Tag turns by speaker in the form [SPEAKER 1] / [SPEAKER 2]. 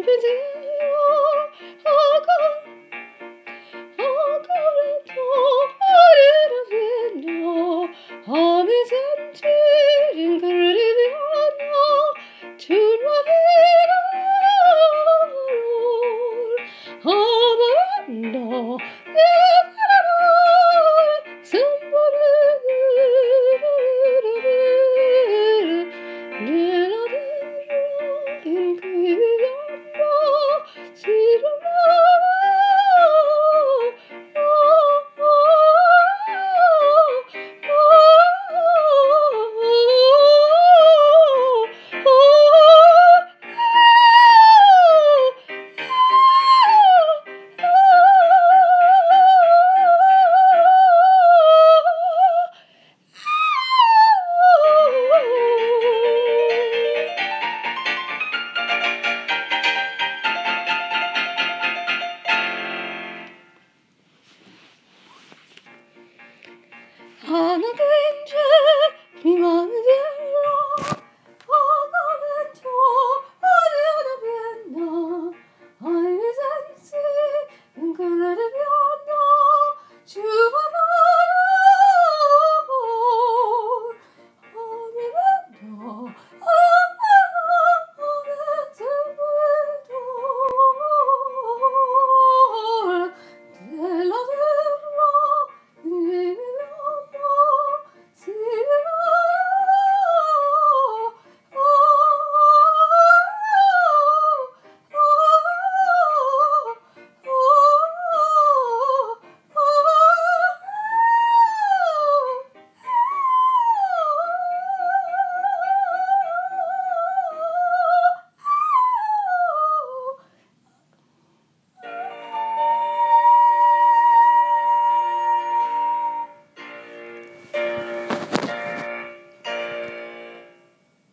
[SPEAKER 1] 你快走